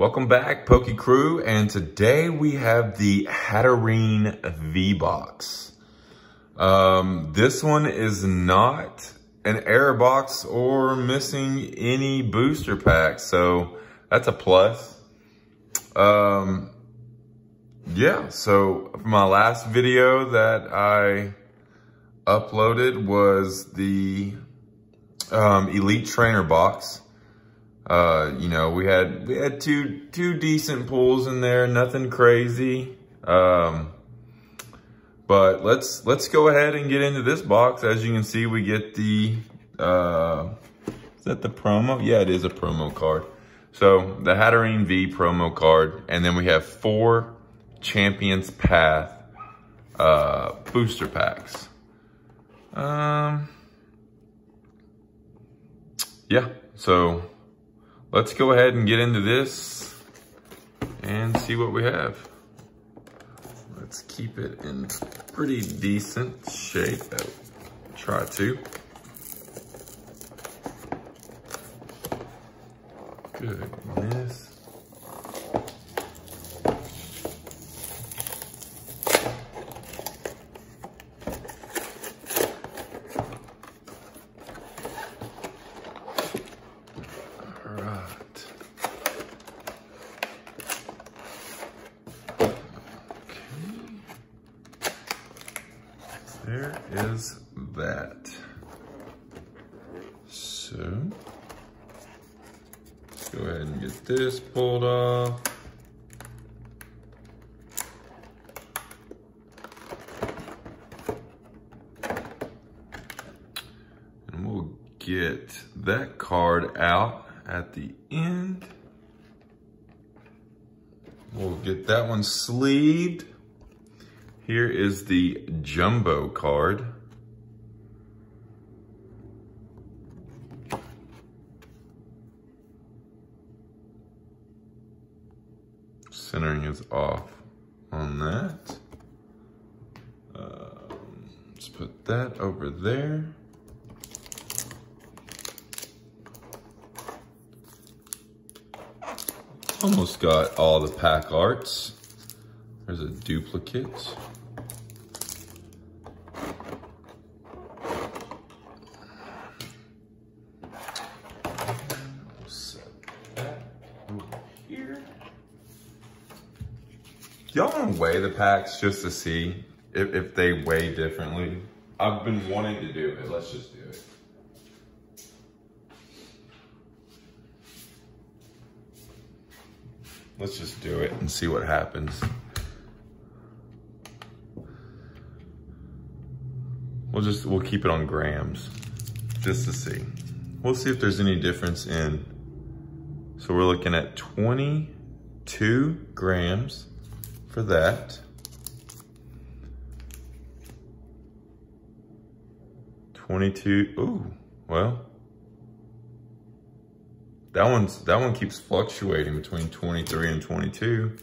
Welcome back, PokéCrew, and today we have the Hatterene V-Box. Um, this one is not an error box or missing any booster packs, so that's a plus. Um, yeah, so my last video that I uploaded was the um, Elite Trainer box. Uh, you know, we had we had two two decent pulls in there, nothing crazy. Um, but let's let's go ahead and get into this box. As you can see, we get the uh, is that the promo? Yeah, it is a promo card. So the Hatterene V promo card, and then we have four Champions Path uh, booster packs. Um, yeah, so let's go ahead and get into this and see what we have. Let's keep it in pretty decent shape. I'll try to. Goodness. there is that. So, let's go ahead and get this pulled off. And we'll get that card out at the end. We'll get that one sleeved. Here is the jumbo card. Centering is off on that. Um, let's put that over there. Almost got all the pack arts. There's a duplicate. Y'all want to weigh the packs just to see if, if they weigh differently? I've been wanting to do it. Let's just do it. Let's just do it and see what happens. We'll just, we'll keep it on grams just to see. We'll see if there's any difference in, so we're looking at 22 grams for that. Twenty-two. Ooh, well, that one's that one keeps fluctuating between twenty-three and twenty-two.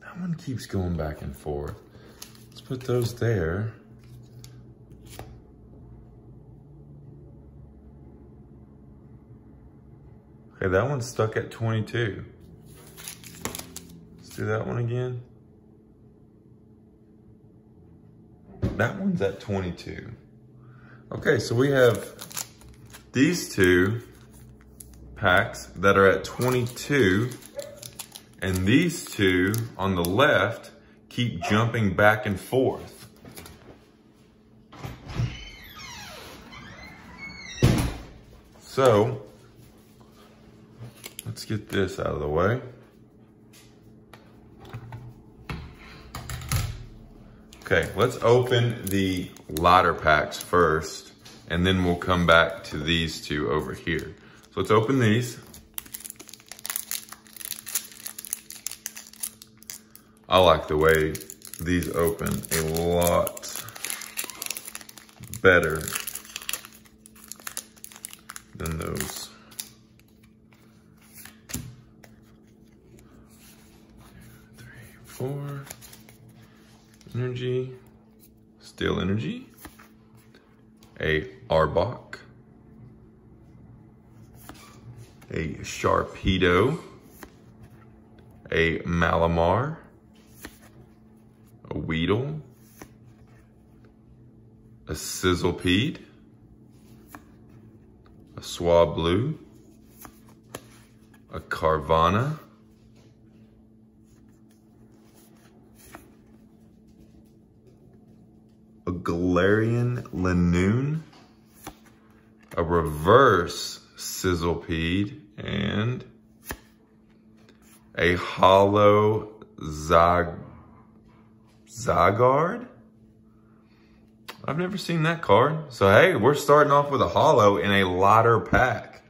That one keeps going back and forth. Let's put those there. Okay, that one's stuck at 22. Do that one again. That one's at 22. Okay, so we have these two packs that are at 22 and these two on the left keep jumping back and forth. So Let's get this out of the way. Okay, let's open the ladder packs first, and then we'll come back to these two over here. So let's open these. I like the way these open a lot better than those. four, energy, steel energy, a Sharpedo, a Malamar, a Weedle, a Sizzlipede, a Swablu, a Carvanha, a Galarian Linoone, a reverse Sizzlipede, and a holo Zag Zygarde? I've never seen that card. So hey, we're starting off with a holo in a lighter pack.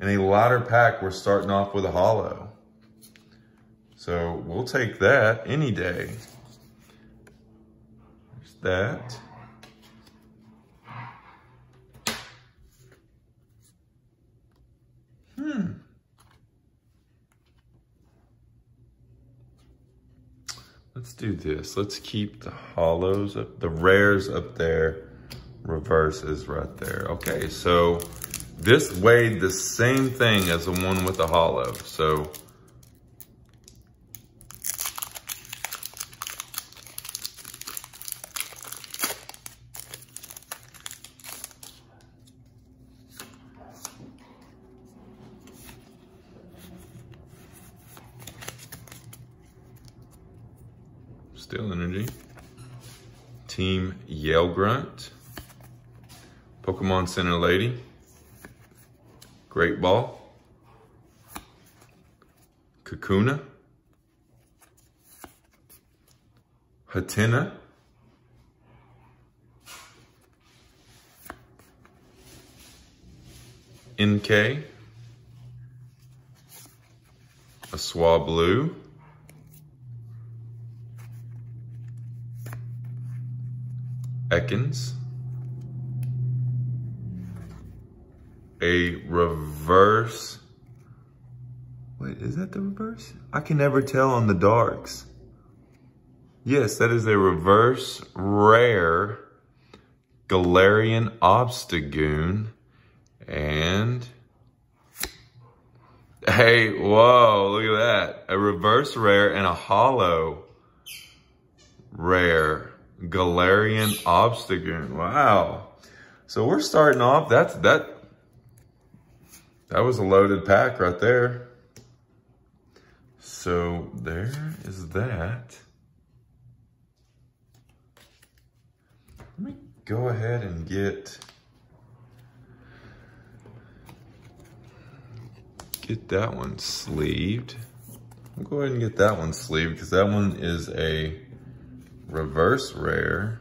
In a lighter pack, we're starting off with a holo. So we'll take that any day. There's that. Let's do this. Let's keep the holos up, the rares up there. Reverse is right there. Okay, so this weighed the same thing as the one with the holo. So Pokemon Center Lady. Great Ball. Kakuna. Hatenna. Inkay. A Swablu. Ekans. A reverse. Wait, is that the reverse? I can never tell on the darks. Yes, that is a reverse rare Galarian Obstagoon. And, hey, whoa, look at that. A reverse rare and a holo rare Galarian Obstagoon. Wow. So we're starting off, that's, that, that was a loaded pack right there. So there is that. Let me go ahead and get, get that one sleeved. I'll go ahead and get that one sleeved because that one is a reverse rare.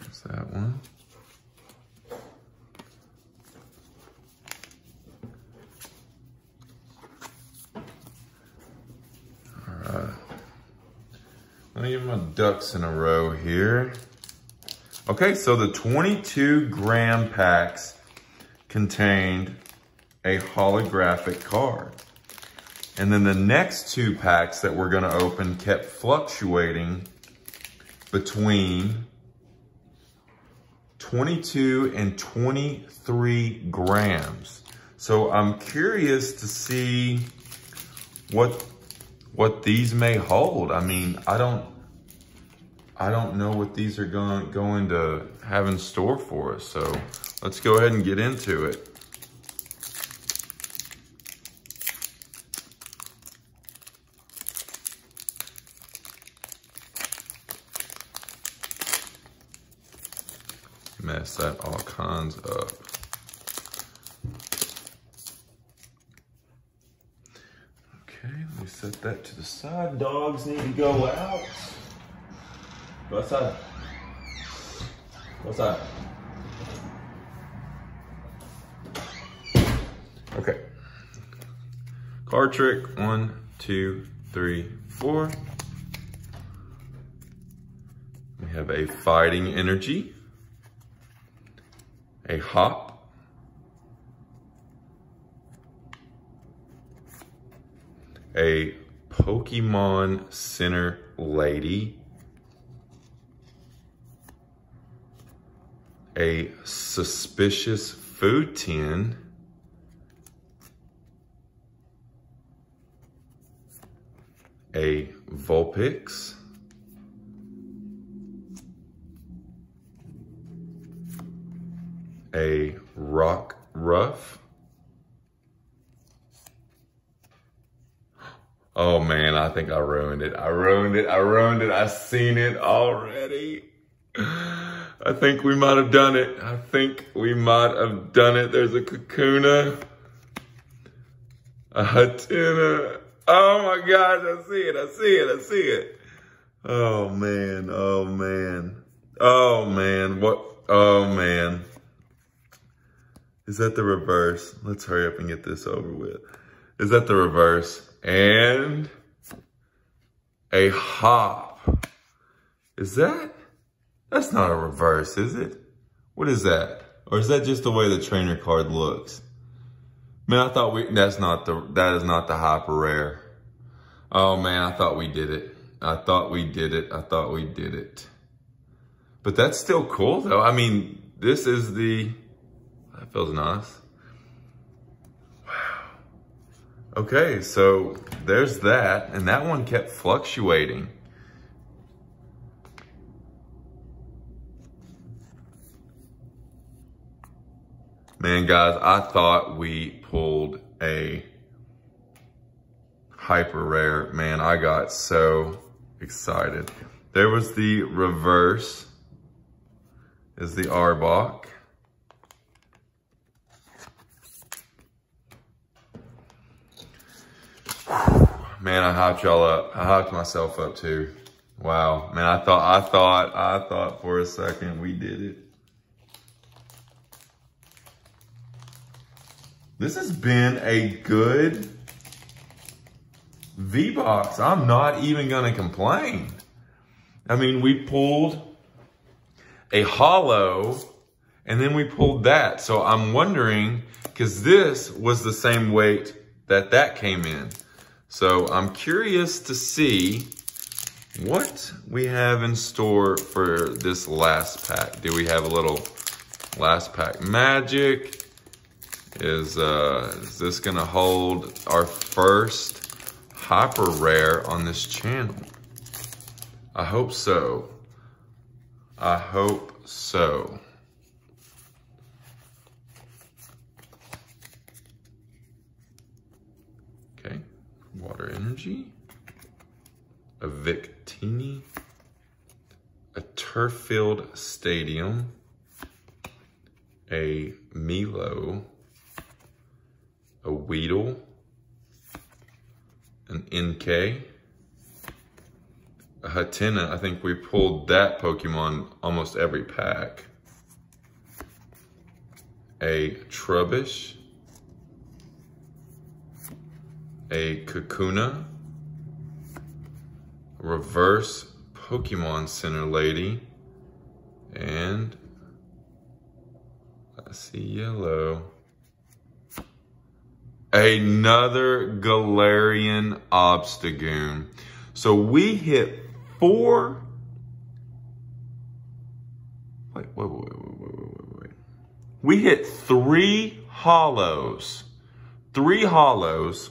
There's that one. All right. Let me in a row here. Okay, so the 22 gram packs contained a holographic card. And then the next two packs that we're gonna open kept fluctuating between 22 and 23 grams. So I'm curious to see what what these may hold. I mean, I don't I don't know what these are going going to have in store for us. So let's go ahead and get into it. mess that all kinds up. Okay, let me set that to the side. Dogs need to go out. Go outside. Go outside. Okay. Card trick, one, two, three, four. We have a fighting energy a Hop, a Pokemon Center Lady. A Suspicious Food Tin. A Vulpix. A Rockruff. Oh man, I think I ruined it. I ruined it. I ruined it. I seen it already. I think we might have done it. I think we might have done it. There's a Kakuna. A Hatenna. Oh my gosh, I see it. I see it. I see it. Oh man. Oh man. Oh man. What? Oh man. Is that the reverse? Let's hurry up and get this over with. Is that the reverse? and a Hop. Is that? That's not a reverse, is it? What is that? Or is that just the way the trainer card looks? Man, I thought we, that's not the, that is not the hyper rare. Oh man, I thought we did it. I thought we did it. I thought we did it. But that's still cool though. I mean, this is the, that feels nice. Wow. Okay, so there's that. And that one kept fluctuating. Man, guys, I thought we pulled a hyper rare. Man, I got so excited. There was the reverse is the Arbok. Man, I hyped y'all up. I hyped myself up too. Wow. Man, I thought, I thought, I thought for a second we did it. This has been a good V-Box. I'm not even going to complain. I mean, we pulled a holo and then we pulled that. So I'm wondering, because this was the same weight that that came in. So I'm curious to see what we have in store for this last pack. Do we have a little last pack magic? Is, uh, is this gonna hold our first hyper rare on this channel? I hope so. I hope so. Okay, water Energy, a Victini, a Turffield Stadium, a Milo, a Weedle, an Inkay, a Hatenna. I think we pulled that Pokemon almost every pack. A Trubbish, a Kakuna, reverse Pokemon Center lady, and I see yellow. Another Galarian Obstagoon. So we hit four. Wait, wait, wait, wait, wait, wait, wait. We hit three holos. Three holos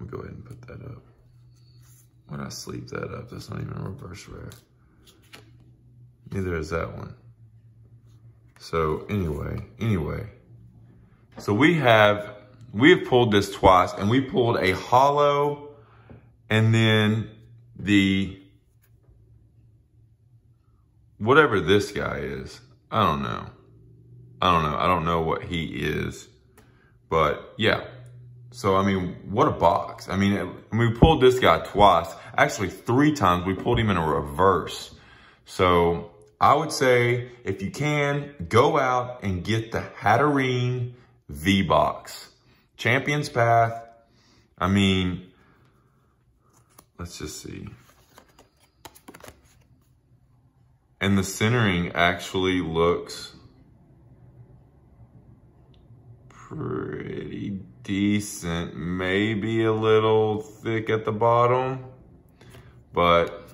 me go ahead and put that up. When I sleeve that up, that's not even a reverse rare. Neither is that one. So anyway, anyway. So we have, we have pulled this twice and we pulled a holo and then the, whatever this guy is. I don't know. I don't know. I don't know what he is. But yeah, so, I mean, what a box. I mean, we pulled this guy twice, actually three times. We pulled him in a reverse. So I would say if you can, go out and get the Hatterene V-Box. Champion's Path. I mean, let's just see. And the centering actually looks pretty decent, maybe a little thick at the bottom, but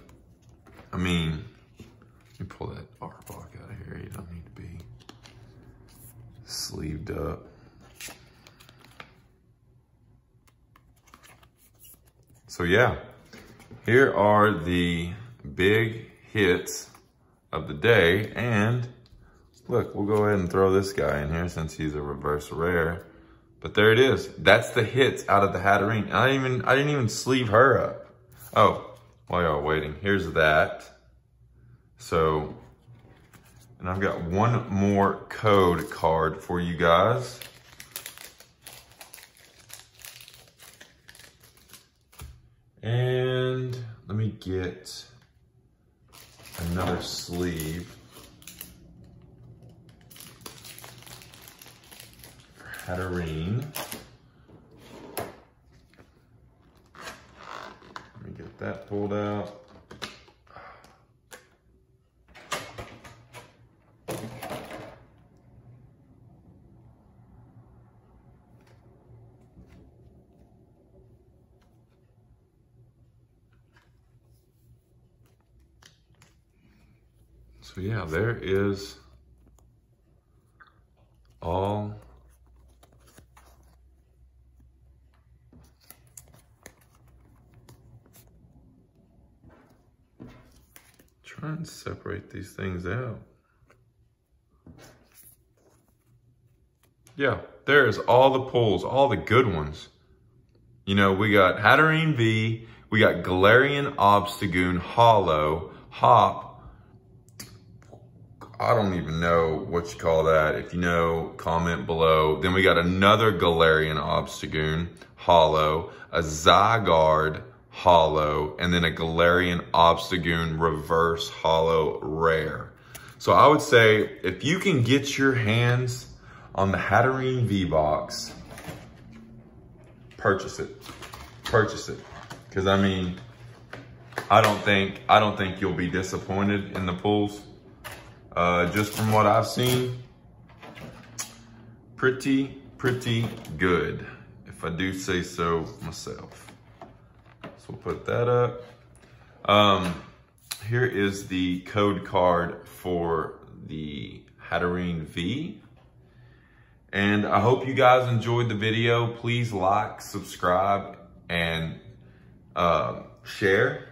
I mean, me pull that Arbok out of here. You don't need to be sleeved up. So yeah, here are the big hits of the day. And look, we'll go ahead and throw this guy in here since he's a reverse rare. But there it is. That's the hits out of the Hatterene. I didn't even I didn't even sleeve her up. Oh, while y'all waiting, here's that. So, and I've got one more code card for you guys. And let me get another sleeve for Hatterene. Let me get that pulled out. So yeah, there is all try and separate these things out. Yeah, there's all the pulls, all the good ones. You know, we got Hatterene V, we got Galarian Obstagoon, Holo, Hop, I don't even know what you call that. If you know, comment below. Then we got another Galarian Obstagoon Holo, a Zygarde Holo, and then a Galarian Obstagoon Reverse Holo Rare. So I would say if you can get your hands on the Hatterene V-Box, purchase it. Purchase it. Because I mean, I don't think I don't think you'll be disappointed in the pulls. Uh, just from what I've seen, pretty, pretty good, if I do say so myself. So we'll put that up. Um, here is the code card for the Hatterene V. And I hope you guys enjoyed the video. Please like, subscribe, and uh, share.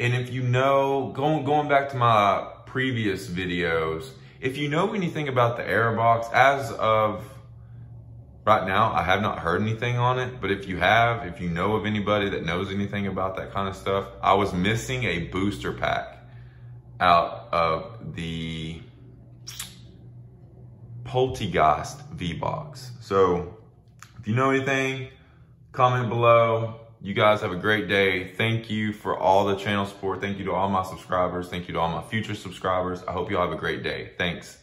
And if you know, going, going back to my previous videos. If you know anything about the error box, as of right now, I have not heard anything on it, but if you have, if you know of anybody that knows anything about that kind of stuff, I was missing a booster pack out of the Polteageist V-Box. So if you know anything, comment below. You guys have a great day. Thank you for all the channel support. Thank you to all my subscribers. Thank you to all my future subscribers. I hope you all have a great day. Thanks.